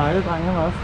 对，对，对。